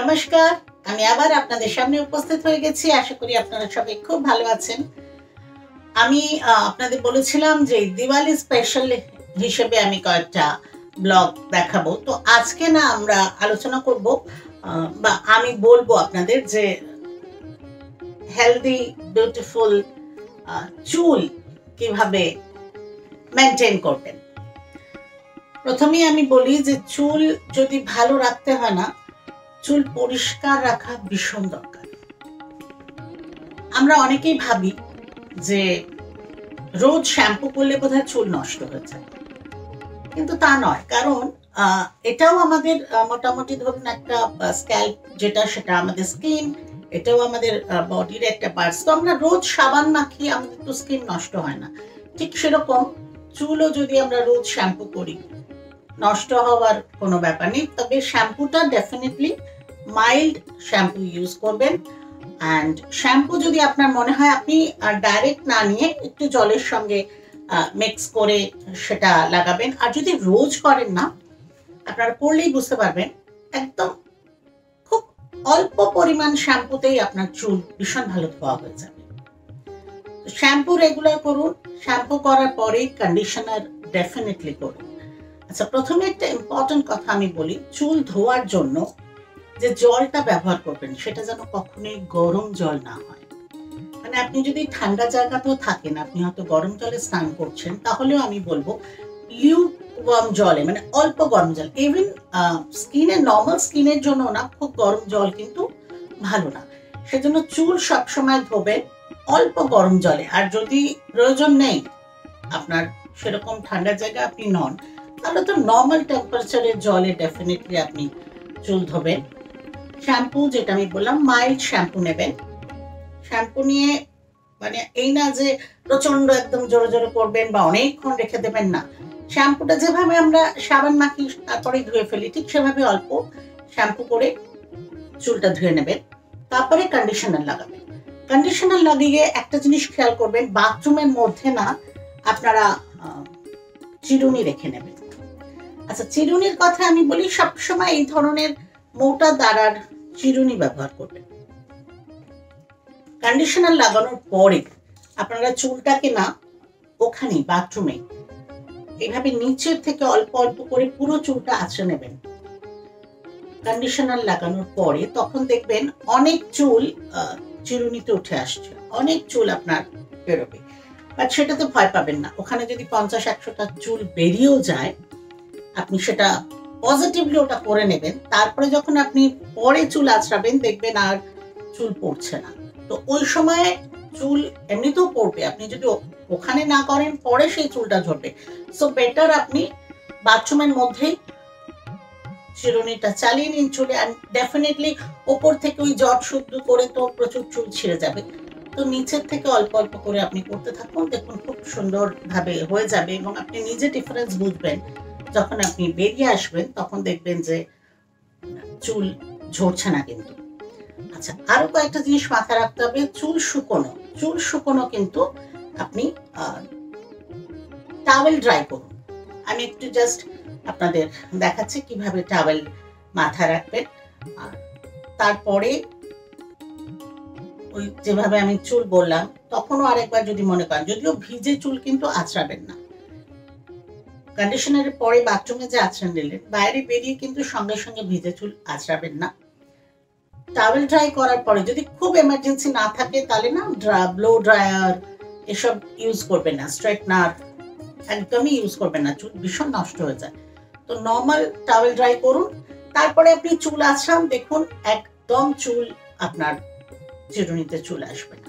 নমস্কার, আমি আবার আপনাদের সামনে উপস্থিত হয়ে গেছি। আশা করি আপনারা সবাই খুব ভালো আছেন। আমি আপনাদের বলেছিলাম যে দিওয়ালি স্পেশাল হিসেবে আমি কয়েকটা ব্লগ দেখাবো। তো আজকে না আমরা আলোচনা করব বা আমি বলব আপনাদের যে হেলদি বিউটিফুল চুল কীভাবে মেনটেন করবেন। প্রথমেই আমি বলি যে চুল যদি ভালো রাখতে হয় না চুল পরিষ্কার রাখা ভীষণ দরকার। আমরা অনেকেই ভাবি যে রোজ শ্যাম্পু করলে বোধহয় চুল নষ্ট হয়ে যায়। কিন্তু তা নয়, কারণ এটাও আমাদের মোটামুটি ধরুন একটা স্ক্যাল্প যেটা, সেটা আমাদের স্কিন, এটাও আমাদের বডির একটা পার্টস। তো আমরা রোজ সাবান মাখি আমাদের তো স্কিন নষ্ট হয় না। ঠিক সেরকম চুলও যদি আমরা রোজ শ্যাম্পু করি, নষ্ট হওয়ার কোনো ব্যাপার নেই। তবে শ্যাম্পুটা ডেফিনেটলি মাইল্ড শ্যাম্পু ইউজ করবেন। অ্যান্ড শ্যাম্পু যদি আপনার মনে হয় আপনি ডাইরেক্ট না নিয়ে একটু জলের সঙ্গে মিক্স করে সেটা লাগাবেন। আর যদি রোজ করেন না, আপনারা করলেই বুঝতে পারবেন, একদম খুব অল্প পরিমাণ শ্যাম্পুতেই আপনার চুল ভীষণ ভালো ধোয়া হয়ে যাবে। শ্যাম্পু রেগুলার করুন। শ্যাম্পু করার পরে কন্ডিশনার ডেফিনেটলি করুন। আচ্ছা প্রথমে একটা ইম্পর্টেন্ট কথা আমি বলি, চুল ধোয়ার জন্য যে জলটা ব্যবহার করবেন, সেটা যেন কখনোই গরম জল না হয়। মানে আপনি যদি ঠান্ডা জায়গাতেও থাকেন, আপনি হয়তো গরম জলে স্নান করছেন, তাহলেও আমি বলব লিউ ওয়ার্ম জলে মানে অল্প গরম জল ইভেন স্কিনের নর্মাল স্কিনের জন্য না, খুব গরম জল কিন্তু ভালো না। সেজন্য চুল সবসময় ধোবেন অল্প গরম জলে, আর যদি প্রয়োজন নেই, আপনার সেরকম ঠান্ডা জায়গা আপনি নন, তাহলে তো নর্মাল টেম্পারেচারের জলে ডেফিনেটলি আপনি চুল ধোবেন। শ্যাম্পু যেটা আমি বললাম মাইল্ড শ্যাম্পু নেবেন। শ্যাম্পু নিয়ে মানে এই না যে প্রচণ্ড একদম জোরে জোরে করবেন বা অনেকক্ষণ রেখে দেবেন না। শ্যাম্পুটা যেভাবে আমরা সাবান মাখি তারপরে ধুয়ে ফেলি, ঠিক সেভাবে অল্প শ্যাম্পু করে চুলটা ধুয়ে নেবেন। তারপরে কন্ডিশনার লাগাবেন। কন্ডিশনার লাগিয়ে একটা জিনিস খেয়াল করবেন, বাথরুমের মধ্যে না আপনারা চিরুনি রেখে নেবেন। আচ্ছা চিরুনির কথা আমি বলি, সবসময় এই ধরনের মোটা দাঁড়ার চিরুনি ব্যবহার করবেন কন্ডিশনার লাগানোর পরে আপনারা চুলটাকে না ওখানে বাথরুমে এইভাবে নিচের থেকে অল্প অল্প করে পুরো চুলটা আঁচড়ে নেবেন। কন্ডিশনার লাগানোর পরে তখন দেখবেন অনেক চুল চিরুনিতে উঠে আসছে। অনেক চুল আপনার বেরোবে। বাট সেটাতে ভয় পাবেন না। ওখানে যদি পঞ্চাশ একশোটা চুল বেরিয়েও যায়, আপনি সেটা পজিটিভলি ওটা করে নেবেন। তারপরে যখন আপনি পরে চুল আঁচড়াবেন দেখবেন আর চুল পড়ছে না। তো ওই সময় চুল এমনিতেও পড়বে। আপনি যদি ওখানে না করেন, পরে সেই চুলটা ঝরবে। সো বেটার আপনি বাথরুমের মধ্যেই চিরুনিটা চালিয়ে নিন চুলে আর ডেফিনেটলি ওপর থেকে ওই জট শুদ্ধ করে তো প্রচুর চুল ছিঁড়ে যাবে। তো নিচের থেকে অল্প অল্প করে আপনি করতে থাকুন। দেখুন খুব সুন্দর ভাবে হয়ে যাবে এবং আপনি নিজে ডিফারেন্স বুঝবেন। যখন আপনি বেরিয়ে আসবেন, তখন দেখবেন যে চুল ঝরছে না কিন্তু। আচ্ছা আরও কয়েকটা জিনিস মাথায় রাখতে হবে, চুল শুকনো। চুল শুকোনো কিন্তু আপনি টাওয়েল ড্রাই করুন। আমি একটু জাস্ট আপনাদের দেখাচ্ছি কীভাবে টাওয়েল মাথায় রাখবেন। তারপরে ওই যেভাবে আমি চুল বললাম, তখনও আরেকবার যদি মনে করেন, যদিও ভিজে চুল কিন্তু আঁচড়াবেন না। কন্ডিশনারের পরে বাথরুমে যে আঁচড়ান নিলেন বাইরে বেরিয়ে কিন্তু সঙ্গে সঙ্গে ভিজে চুল আঁচড়াবেন না। টাওয়েল ড্রাই করার পরে যদি খুব এমার্জেন্সি না থাকে, তাহলে না ড্রা ব্লো ড্রায়ার এসব ইউজ করবেন না স্ট্রেটনার একদমই ইউজ করবেন না, চুল ভীষণ নষ্ট হয়ে যায়। তো নর্মাল টাওয়েল ড্রাই করুন, তারপরে আপনি চুল আছড়ান দেখুন একদম চুল আপনার চিরুনিতে চুল আসবে না।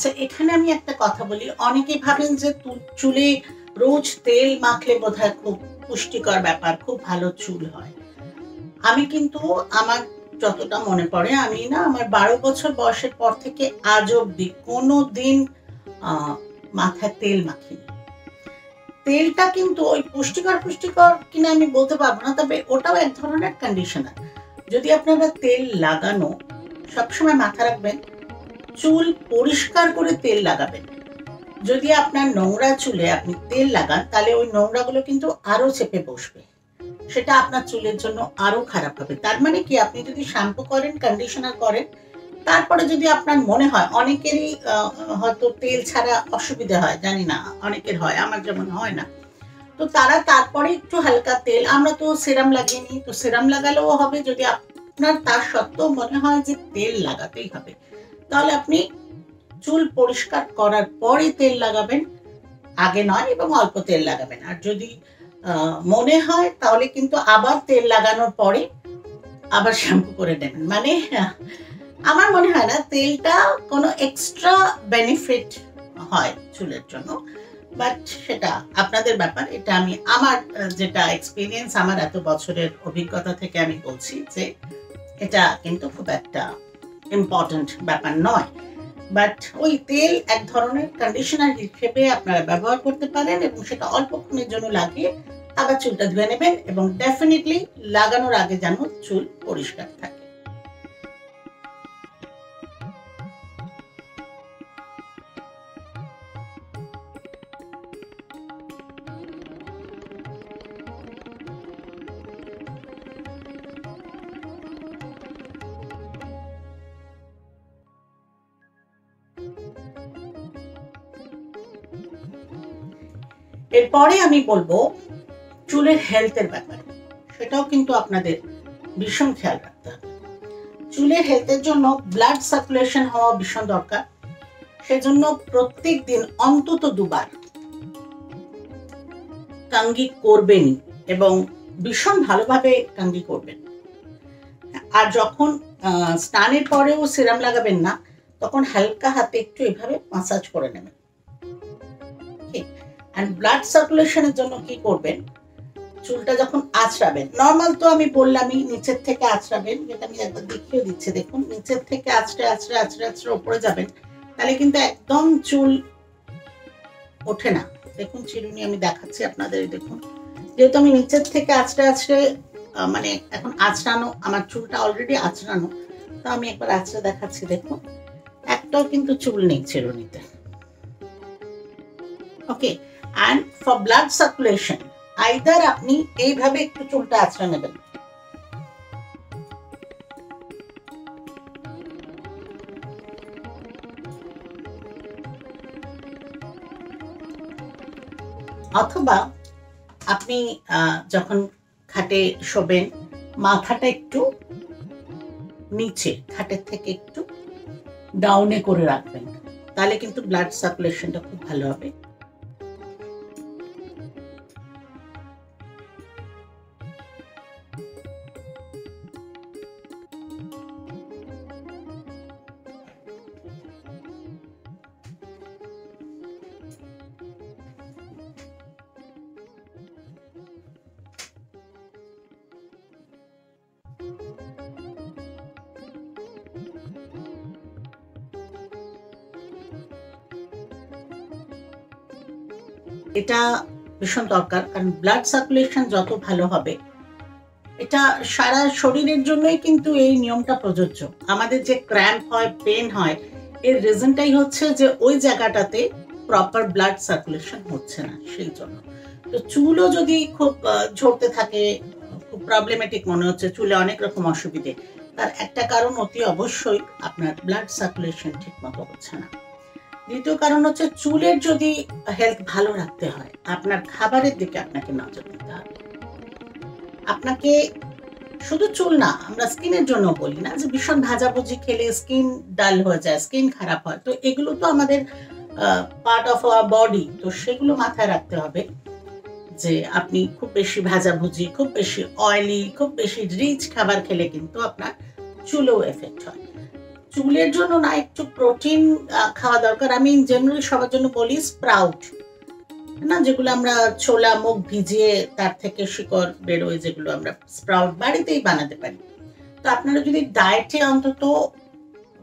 আচ্ছা এখানে আমি একটা কথা বলি। অনেকে ভাবেন যে চুলে রোজ তেল মাখলে বোধহয় খুব পুষ্টিকর ব্যাপার, খুব ভালো চুল হয়। আমি কিন্তু, আমার যতটা মনে পড়ে, আমি না, আমার বারো বছর বয়সের পর থেকে আজ অব্দি কোনো দিন মাথায় তেল মাখিনি। তেলটা কিন্তু ওই পুষ্টিকর পুষ্টিকর কিনা আমি বলতে পারব না, তবে ওটাও এক ধরনের কন্ডিশনার যদি আপনারা তেল লাগানো সবসময় মাথা রাখবেন চুল পরিষ্কার করে তেল লাগাবেন। যদি আপনার নোংরা চুলে আপনি তেল লাগান, তাহলে ওই নোংরাগুলো কিন্তু আরও চেপে বসবে। সেটা আপনার চুলের জন্য আরও খারাপ হবে। তার মানে কি? আপনি যদি শ্যাম্পু করেন কন্ডিশনার করেন, তারপরে যদি আপনার মনে হয়, অনেকেরই হয়তো তেল ছাড়া অসুবিধা হয়, জানি না, অনেকের হয়, আমার যেমন হয় না। তো তারা তারপরে একটু হালকা তেল, আমরা তো সেরাম লাগিয়ে নিই, তো সেরাম লাগালেও হবে। যদি আপনার তার সত্ত্বেও মনে হয় যে তেল লাগাতেই হবে তাহলে আপনি চুল পরিষ্কার করার পরে তেল লাগাবেন, আগে নয় এবং অল্প তেল লাগাবেন। আর যদি মনে হয় তাহলে কিন্তু আবার তেল লাগানোর পরে আবার শ্যাম্পু করে নেবেন। মানে আমার মনে হয় না তেলটা কোনো এক্সট্রা বেনিফিট হয় চুলের জন্য বাট সেটা আপনাদের ব্যাপার। এটা আমি আমার, যেটা এক্সপিরিয়েন্স আমার এত বছরের অভিজ্ঞতা থেকে আমি বলছি যে, এটা কিন্তু খুব একটা ইম্পর্টেন্ট ব্যাপার নয়। বাট ওই তেল এক ধরনের কন্ডিশনার হিসেবে আপনারা ব্যবহার করতে পারেন এবং সেটা অল্পক্ষণের জন্য লাগিয়ে আবার চুলটা ধুয়ে নেবেন এবং ডেফিনেটলি লাগানোর আগে যেন চুল পরিষ্কার থাকে। এরপরে আমি বলব চুলের হেলথের ব্যাপারে। সেটাও কিন্তু আপনাদের ভীষণ খেয়াল রাখতে হবে। চুলের হেলথের জন্য ব্লাড সার্কুলেশন হওয়া ভীষণ দরকার। সেজন্য প্রত্যেক দিন অন্তত দুবার কাঙ্গি করবেনই এবং ভীষণ ভালোভাবে কাঙ্গি করবেন। আর যখন স্নানের পরেও সিরাম লাগাবেন না, তখন হালকা হাতে একটু এভাবে মাসাজ করে নেবেন। অ্যান্ড ব্লাড সার্কুলেশনের জন্য কি করবেন? চুলটা যখন আঁচড়াবেন নর্মাল তো আমি বললামই নিচের থেকে আঁচড়াবেন, যেটা আমি একবার দেখিয়ে দিচ্ছি, দেখুন, নিচের থেকে আঁচড়ে আঁচড়ে আঁচড়ে আঁচড়ে ওপরে যাবেন, তাহলে কিন্তু একদম চুল ওঠে না। দেখুন, চিরুনি আমি দেখাচ্ছি আপনাদের, দেখুন। যেহেতু আমি নিচের থেকে আঁচড়ে আঁচড়ে মানে এখন আঁচড়ানো, আমার চুলটা অলরেডি আঁচড়ানো, তো আমি একবার আঁচড়ে দেখাচ্ছি, দেখুন। একটাও কিন্তু চুল নেই চিরুনিতে। Okay and for blood circulation either আপনি এইভাবে একটু চুলটা আছড়ে নেবেন। অথবা আপনি যখন খাটে শোবেন, মাথাটা একটু নিচে, খাটের থেকে একটু ডাউনে করে রাখবেন। তাহলে কিন্তু ব্লাড সার্কুলেশনটা খুব ভালো হবে। এটা ভীষণ দরকার, কারণ ব্লাড সার্কুলেশন যত ভালো হবে, এটা সারা শরীরের জন্যই কিন্তু এই নিয়মটা প্রযোজ্য। আমাদের যে ক্র্যাম্প হয় পেন হয়, এর রিজনটাই হচ্ছে যে ওই জায়গাটাতে প্রপার ব্লাড সার্কুলেশন হচ্ছে না, সেই জন্য। তো চুলও যদি খুব ঝরতে থাকে প্রবলেমেটিক মনে হচ্ছে, চুলে অনেক রকম অসুবিধে। তার একটা কারণ অতি অবশ্যই আপনার ব্লাড সার্কুলেশন ঠিক মতো হচ্ছে না। দ্বিতীয় কারণ হচ্ছে চুলের যদি হেলথ ভালো রাখতে হয়, আপনার খাবারের দিকে আপনাকে নজর দিতে হবে। আপনাকে শুধু চুল না, আমরা স্কিনের জন্য বলি না যে ভীষণ ভাজাভুজি খেলে স্কিন ডাল হয়ে যায়, স্কিন খারাপ হয়। তো এগুলো তো আমাদের পার্ট অফ আওয়ার বডি তো সেগুলো মাথায় রাখতে হবে। যে আপনি খুব বেশি ভাজাভুজি, খুব বেশি অয়েলি খুব বেশি রিচ খাবার খেলে কিন্তু আপনার চুলেও এফেক্ট হয়। চুলের জন্য না একটু প্রোটিন খাওয়া দরকার। আমি ইন জেনারেল সবার জন্য বলি স্প্রাউট না? যেগুলো আমরা ছোলা মুখ ভিজিয়ে তার থেকে শিকড় বেরোয়, যেগুলো আমরা স্প্রাউট বাড়িতেই বানাতে পারি। তো আপনারা যদি ডায়েটে অন্তত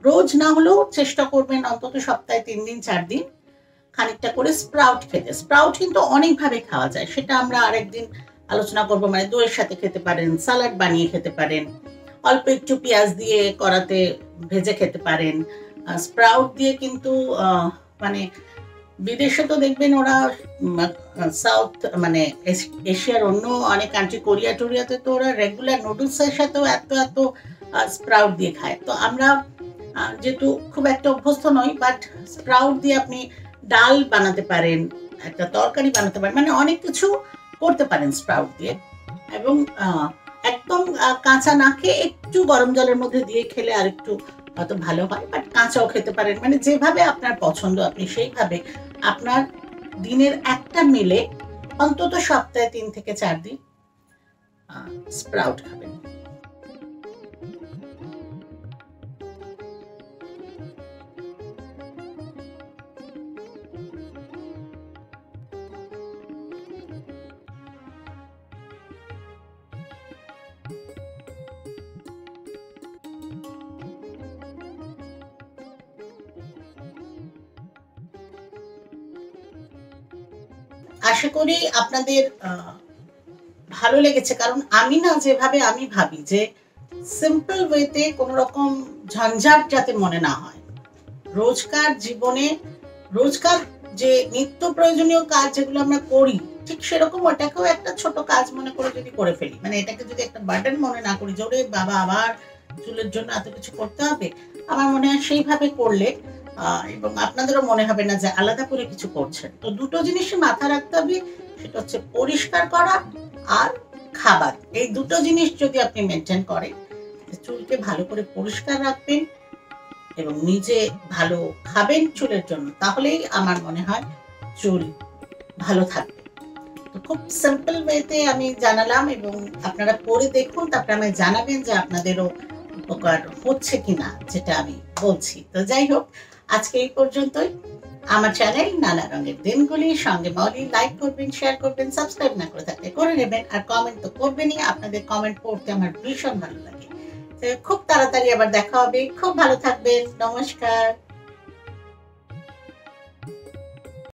রোজ না হলেও চেষ্টা করবেন অন্তত সপ্তাহে তিন দিন, চার দিন খানিকটা করে স্প্রাউট খেতে স্প্রাউট কিন্তু অনেকভাবে খাওয়া যায়। সেটা আমরা আরেকদিন আলোচনা করব। মানে দইয়ের সাথে খেতে পারেন, সালাড বানিয়ে খেতে পারেন, অল্প একটু পেঁয়াজ দিয়ে করাতে ভেজে খেতে পারেন। স্প্রাউট দিয়ে কিন্তু মানে বিদেশে তো দেখবেন ওরা সাউথ মানে এশিয়ার অন্য অনেক কান্ট্রি কোরিয়া, টোরিয়াতে তো ওরা রেগুলার নুডলসের সাথেও এত এত স্প্রাউট দিয়ে খায়। তো আমরা যেহেতু খুব একটা অভ্যস্ত নই বাট স্প্রাউট দিয়ে আপনি ডাল বানাতে পারেন, একটা তরকারি বানাতে পারেন মানে অনেক কিছু করতে পারেন স্প্রাউট দিয়ে। এবং একদম কাঁচা না খেয়ে একটু গরম জলের মধ্যে দিয়ে খেলে আর একটু হয়তো ভালো হয়, বাট কাঁচাও খেতে পারেন। মানে যেভাবে আপনার পছন্দ, আপনি সেইভাবে আপনার দিনের একটা মিলে অন্তত সপ্তাহে তিন থেকে চার দিন স্প্রাউট খাবেন। আশা করি আপনাদের ভালো লেগেছে। কারণ আমি না যেভাবে আমি ভাবি যে সিম্পল ওয়েতে কোন রকম ঝঞ্ঝাট যাতে মনে না হয়। রোজকার জীবনে, রোজকার যে নিত্য প্রয়োজনীয় কাজ যেগুলো আমরা করি, ঠিক সেরকম ওটাকেও একটা ছোট কাজ মনে করে যদি করে ফেলি। মানে এটাকে যদি একটা বার্ডেন মনে না করি জোরে বাবা, আবার চুলের জন্য এত কিছু করতে হবে? আমার মনে হয় সেইভাবে করলে এবং আপনাদেরও মনে হবে না যে আলাদা করে কিছু করছেন। তো দুটো জিনিসই মাথা রাখতে হবে, সেটা হচ্ছে পরিষ্কার করা আর খাবার। এই দুটো জিনিস যদি আপনি মেনটেন করেন চুলকে ভালো করে পরিষ্কার রাখবেন এবং নিজে ভালো খাবেন চুলের জন্য, তাহলেই আমার মনে হয় চুল ভালো থাকবে। তো খুব সিম্পল ওয়েতে আমি জানালাম এবং আপনারা পরে দেখুন, তারপরে আমায় জানাবেন যে আপনাদেরও উপকার হচ্ছে কিনা, যেটা আমি বলছি। তো যাই হোক আজকে এই পর্যন্তই। আমার চ্যানেল নানা রঙের দিনগুলি, সঙ্গে মলি লাইক করবেন শেয়ার করবেন সাবস্ক্রাইব না করে থাকলে করে নেবেন আর কমেন্ট তো করবেনই। আপনাদের কমেন্ট পড়তে আমার ভীষণ ভালো লাগে। খুব তাড়াতাড়ি আবার দেখা হবে। খুব ভালো থাকবেন। নমস্কার।